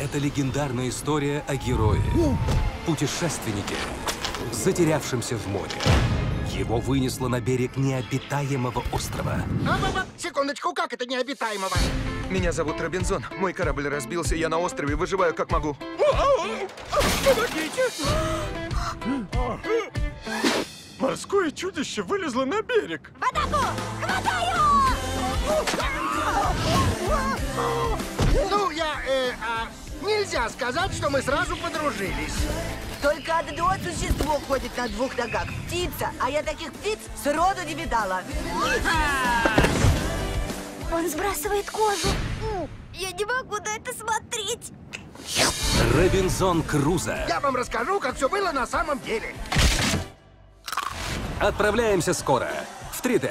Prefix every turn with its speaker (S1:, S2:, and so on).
S1: Это легендарная история о герое, путешественнике, затерявшемся в море. Его вынесло на берег необитаемого острова.
S2: А, секундочку, как это необитаемого?
S3: Меня зовут Робинзон. Мой корабль разбился, я на острове, выживаю как могу.
S2: Помогите!
S4: Морское чудище вылезло на берег.
S5: Атаку! Хватаю!
S2: Нельзя сказать, что мы сразу подружились.
S5: Только одно существо ходит на двух ногах. Птица. А я таких птиц сроду не видала.
S6: Он сбрасывает кожу. Я не могу на это смотреть.
S1: Робинзон Крузо.
S2: Я вам расскажу, как все было на самом деле.
S1: Отправляемся скоро. В 3D.